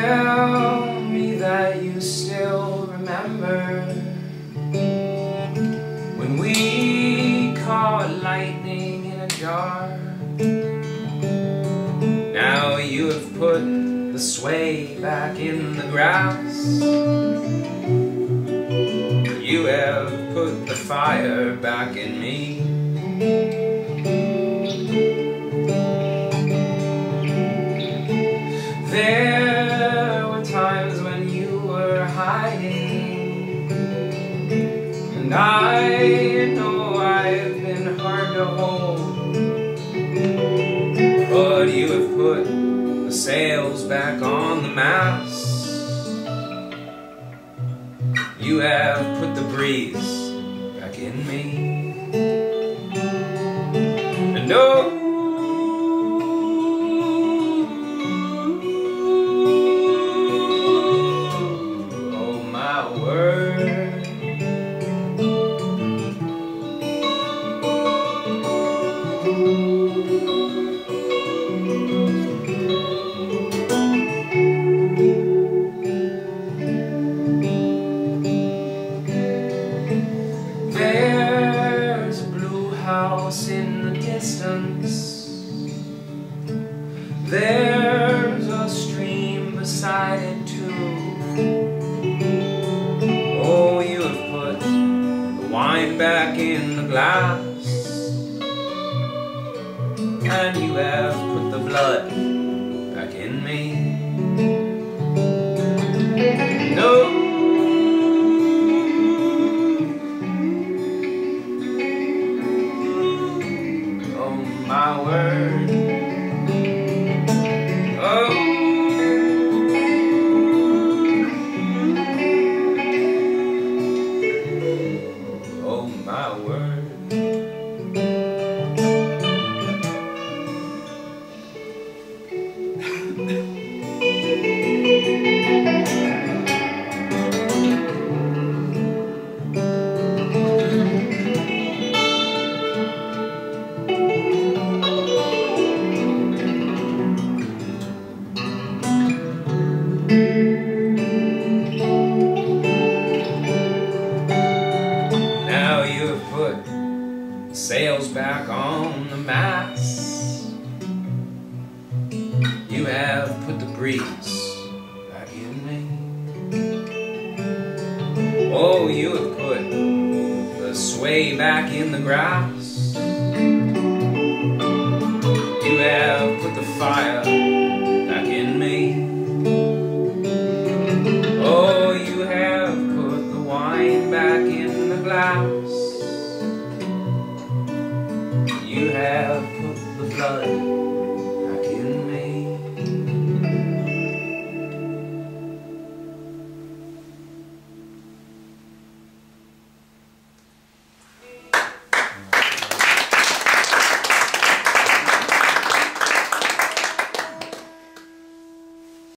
tell me that you still remember when we caught lightning in a jar. Now you have put the sway back in the grass. You have put the fire back in me. And I know I've been hard to hold. But you have put the sails back on the mast. You have put the breeze back in me. And oh, in the distance. There's a stream beside it too. Oh, you have put the wine back in the glass. And you have put the blood back in me. No. Oh my word. Oh. Oh my word. Now you have put sails back on the mast. You have put the breeze back in me. Oh, you have put the sway back in the grass. You have put the fire have put the blood